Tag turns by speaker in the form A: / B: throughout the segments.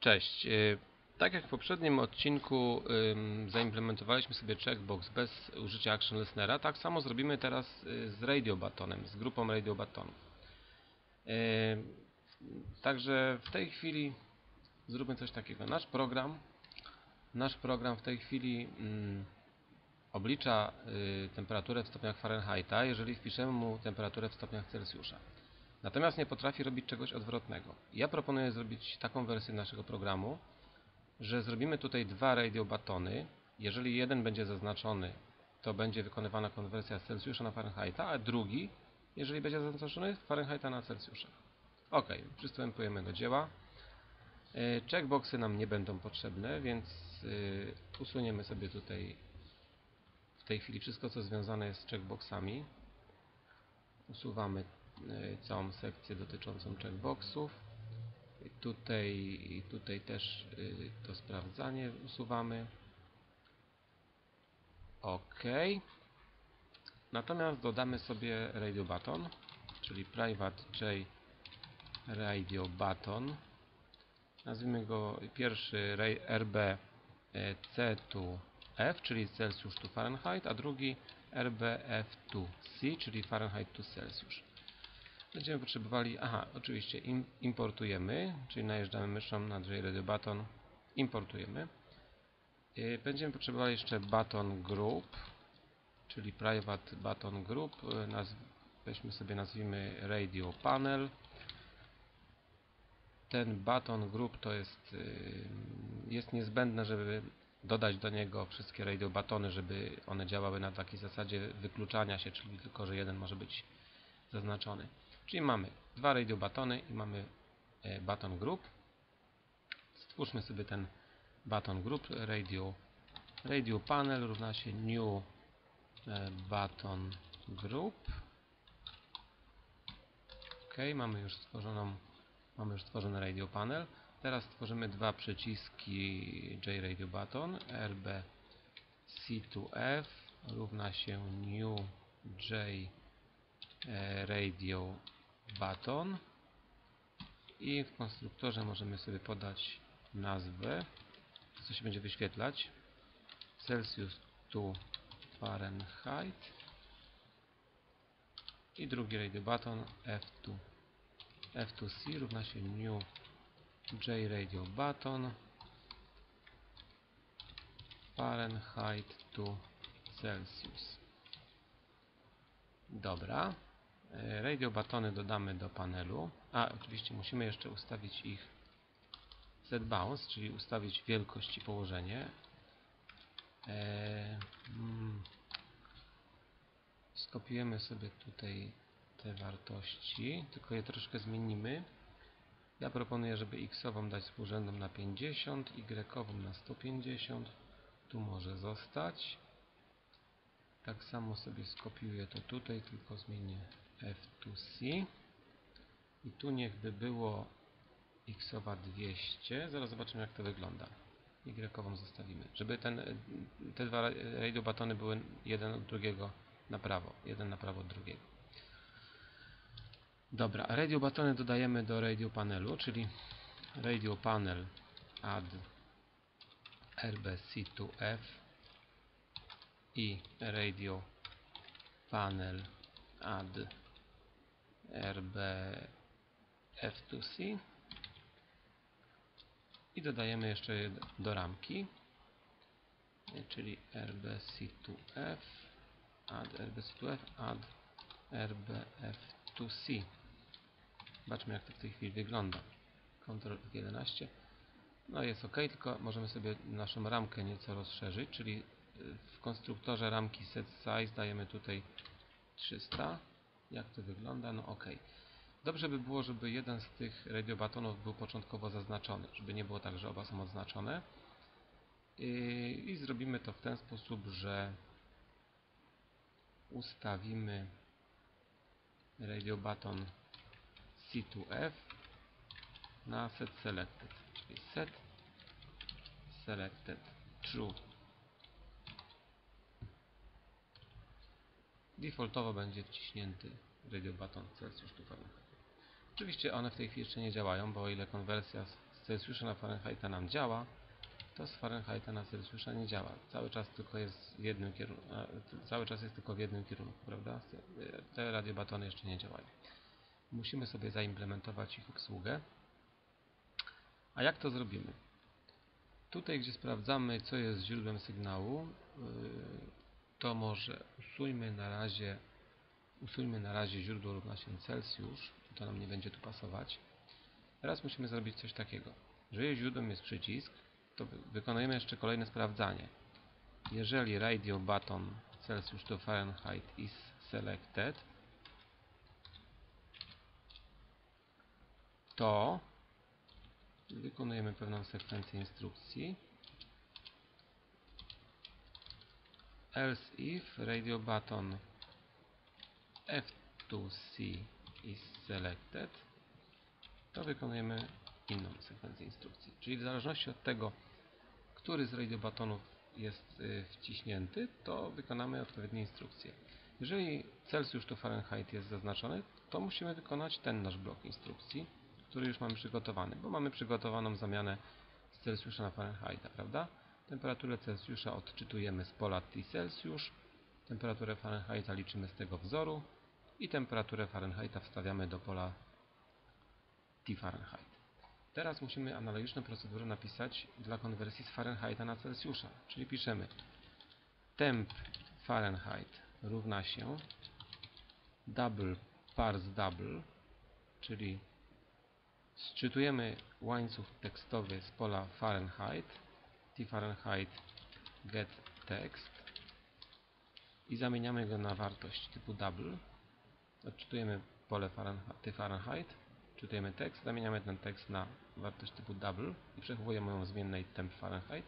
A: Cześć. Y, Tak jak w poprzednim odcinku zaimplementowaliśmy sobie checkbox bez użycia action listenera, tak samo zrobimy teraz y, z Radio Batonem, z grupą Radio Batonów. Y, Także w tej chwili zróbmy coś takiego. Nasz program, nasz program w tej chwili mm, oblicza temperaturę w stopniach Fahrenheita, jeżeli wpiszemy mu temperaturę w stopniach Celsjusza. Natomiast nie potrafi robić czegoś odwrotnego. Ja proponuję zrobić taką wersję naszego programu, że zrobimy tutaj dwa radio batony. Jeżeli jeden będzie zaznaczony, to będzie wykonywana konwersja z Celsjusza na Fahrenheita, a drugi, jeżeli będzie zaznaczony, Fahrenheita na Celsjusza. Ok, przystępujemy do dzieła. E, Checkboxy nam nie będą potrzebne, więc y, usuniemy sobie tutaj w tej chwili wszystko, co związane jest z checkboxami. Usuwamy całą sekcję dotyczącą checkboxów. Tutaj, tutaj też y, to sprawdzanie usuwamy. OK. Natomiast dodamy sobie radio button, czyli private J radio button. Nazwijmy go pierwszy RB e, C to F, czyli Celsjusz to Fahrenheit, a drugi RBF to C, czyli Fahrenheit to Celsjusz. Będziemy potrzebowali, aha, oczywiście im, importujemy, czyli najeżdżamy myszą na JRadio Button, importujemy. Yy, Będziemy potrzebowali jeszcze button group, czyli private button group, nazw weźmy sobie, nazwijmy radio panel. Ten button group to jest, yy, jest niezbędne, żeby dodać do niego wszystkie radio batony, żeby one działały na takiej zasadzie wykluczania się, czyli tylko, że jeden może być zaznaczony. Czyli mamy dwa radio batony i mamy e, button group. Stwórzmy sobie ten button group radio radio panel równa się new e, button group. Ok, mamy już stworzoną mamy już stworzony radio panel. Teraz stworzymy dwa przyciski JRadio button RB C2F równa się new J e, radio button i w konstruktorze możemy sobie podać nazwę co się będzie wyświetlać. Celsius to Fahrenheit i drugi radio button F2 F2C równa się new J radio button Fahrenheit to Celsius. Dobra Radio batony dodamy do panelu. A, oczywiście musimy jeszcze ustawić ich set bounce, czyli ustawić wielkość i położenie. E, mm, skopiujemy sobie tutaj te wartości, tylko je troszkę zmienimy. Ja proponuję, żeby x-ową dać współrzędną na 50, y-ową na 150. Tu może zostać. Tak samo sobie skopiuję to tutaj, tylko zmienię F2C i tu niech by było xowa 200 zaraz zobaczymy jak to wygląda. Y zostawimy żeby ten, te dwa radio batony były jeden od drugiego na prawo jeden na prawo od drugiego. Dobra, radio batony dodajemy do radio panelu czyli radio panel add rbc2f i radio panel add RB F2C i dodajemy jeszcze je do ramki czyli RBC2F add RBC2F add RBF2C zobaczmy jak to w tej chwili wygląda. Ctrl F11 no jest ok, tylko możemy sobie naszą ramkę nieco rozszerzyć czyli w konstruktorze ramki set size dajemy tutaj 300 jak to wygląda? No ok. Dobrze by było, żeby jeden z tych radiobatonów był początkowo zaznaczony, żeby nie było tak, że oba są odznaczone. I, i zrobimy to w ten sposób, że ustawimy radiobaton C2F na set selected, czyli set selected true defaultowo będzie wciśnięty radio button Celsius tu Fahrenheit. Oczywiście one w tej chwili jeszcze nie działają, bo o ile konwersja z Celsjusza na Fahrenheita nam działa, to z Fahrenheita na Celsjusza nie działa. Cały czas tylko jest w jednym kierunku, cały czas jest tylko w jednym kierunku, prawda? Te- Te radiobatony jeszcze nie działają. Musimy sobie zaimplementować ich obsługę. A jak to zrobimy? Tutaj, gdzie sprawdzamy, co jest źródłem sygnału, yy, to może usuńmy na razie usuńmy na razie źródło równa się Celsjusz, to nam nie będzie tu pasować. Teraz musimy zrobić coś takiego. Jeżeli źródłem jest przycisk, to wy- wykonujemy jeszcze kolejne sprawdzanie. Jeżeli radio button Celsius to Fahrenheit is selected, to wykonujemy pewną sekwencję instrukcji. Else if radio button F2C is selected, to wykonujemy inną sekwencję instrukcji. Czyli w zależności od tego, który z radiobatonów jest y, wciśnięty, to wykonamy odpowiednie instrukcje. Jeżeli Celsjusz to Fahrenheit jest zaznaczony, to musimy wykonać ten nasz blok instrukcji, który już mamy przygotowany, bo mamy przygotowaną zamianę z Celsjusza na Fahrenheita, prawda? Temperaturę Celsjusza odczytujemy z pola T Celsjusz, temperaturę Fahrenheita liczymy z tego wzoru i temperaturę Fahrenheita wstawiamy do pola T Fahrenheit. Teraz musimy analogiczną procedurę napisać dla konwersji z Fahrenheita na Celsjusza, czyli piszemy temp Fahrenheit równa się double parse double, czyli Sczytujemy łańcuch tekstowy z pola Fahrenheit, T Fahrenheit get text i zamieniamy go na wartość typu double. Odczytujemy pole Fahrenheit, Fahrenheit, czytujemy tekst, zamieniamy ten tekst na wartość typu double i przechowujemy ją w zmiennej temp Fahrenheit.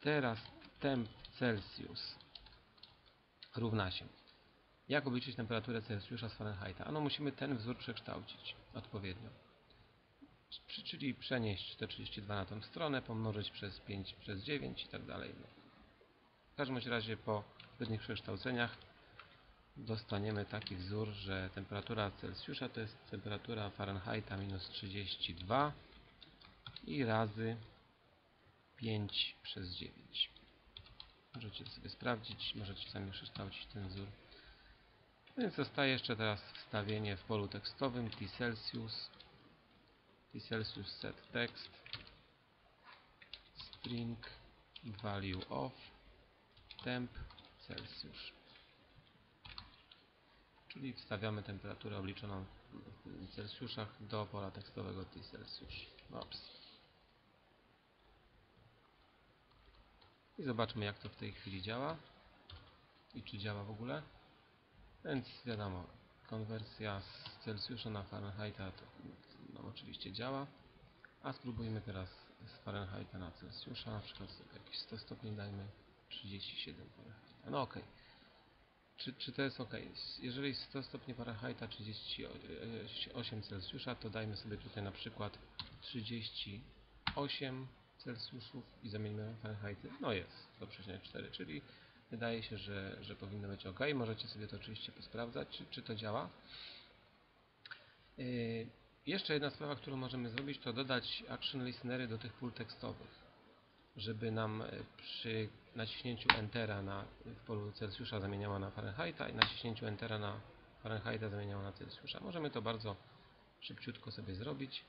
A: Teraz temp Celsius równa się jak obliczyć temperaturę Celsjusza z Fahrenheita? Ano musimy ten wzór przekształcić odpowiednio. Czy- Czyli przenieść te 32 na tą stronę, pomnożyć przez 5 przez 9 i tak dalej. No. W każdym razie po odpowiednich przekształceniach dostaniemy taki wzór, że temperatura Celsjusza to jest temperatura Fahrenheita minus 32 i razy 5 przez 9. Możecie sobie sprawdzić, możecie sami przekształcić ten wzór. No Więc zostaje jeszcze teraz wstawienie w polu tekstowym T Celsius Celsius set text. String value of temp Celsius. Czyli wstawiamy temperaturę obliczoną w Celsjuszach do pola tekstowego T Celsius. Ops. i zobaczmy jak to w tej chwili działa i czy działa w ogóle. Więc wiadomo, konwersja z Celsjusza na Fahrenheita to no, oczywiście działa. A spróbujmy teraz z Fahrenheita na Celsjusza, na przykład sobie jakieś 100 stopni dajmy 37 Fahrenheita. No ok. Czy, czy to jest ok? Jeżeli 100 stopni Fahrenheita 38 Celsjusza, to dajmy sobie tutaj na przykład 38 Celsjuszów i zamieńmy Fahrenheity. No jest 100,4, czyli Wydaje się, że, że powinno być ok. Możecie sobie to oczywiście posprawdzać, czy, czy to działa. Yy, jeszcze jedna sprawa, którą możemy zrobić, to dodać action listenery do tych pól tekstowych, żeby nam e, przy naciśnięciu Entera na, w polu Celsjusza zamieniała na Fahrenheita i naciśnięciu Entera na Fahrenheita zamieniała na Celsjusza. Możemy to bardzo szybciutko sobie zrobić.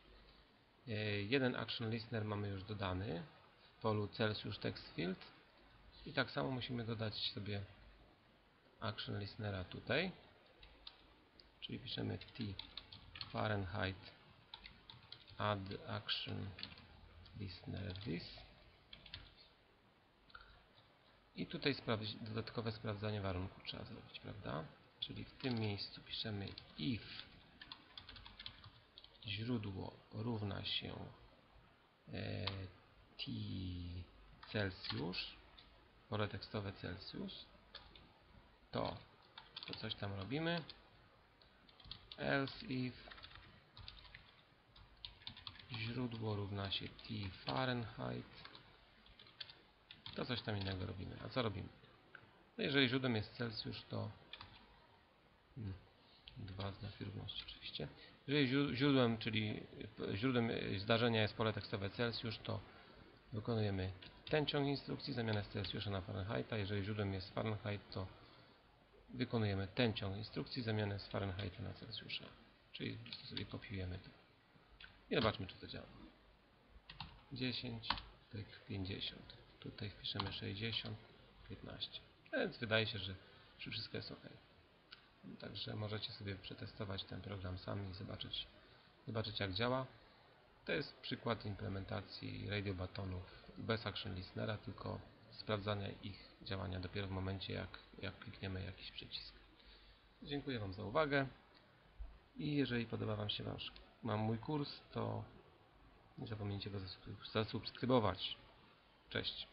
A: Yy, jeden action listener mamy już dodany w polu Celsius Text Field. I tak samo musimy dodać sobie action listenera tutaj. Czyli piszemy t Fahrenheit add action listener this. I tutaj dodatkowe sprawdzanie warunku trzeba zrobić, prawda? Czyli w tym miejscu piszemy if źródło równa się e, t Celsjusz pole tekstowe Celsius, to, to coś tam robimy. Else if źródło równa się T Fahrenheit, to coś tam innego robimy. A co robimy? No jeżeli źródłem jest Celsjusz, to hmm, Dwa znaki równości oczywiście. Jeżeli źród- źródłem, czyli źródłem zdarzenia jest pole tekstowe Celsjusz, to wykonujemy ten ciąg instrukcji, zamianę z Celsjusza na Fahrenheita. Jeżeli źródłem jest Fahrenheit, to wykonujemy ten ciąg instrukcji, zamianę z Fahrenheita na Celsjusza. Czyli sobie kopiujemy to. I zobaczmy, czy to działa. 10, pyk, 50. Tutaj wpiszemy 60, 15. Więc wydaje się, że, że wszystko jest ok. Także możecie sobie przetestować ten program sami i zobaczyć, zobaczyć jak działa. To jest przykład implementacji radio batonów bez Action Listenera, tylko sprawdzania ich działania dopiero w momencie jak, jak klikniemy jakiś przycisk. Dziękuję Wam za uwagę i jeżeli podoba Wam się wasz, mam mój kurs, to nie zapomnijcie go zasubskrybować. Cześć.